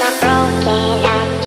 not the road.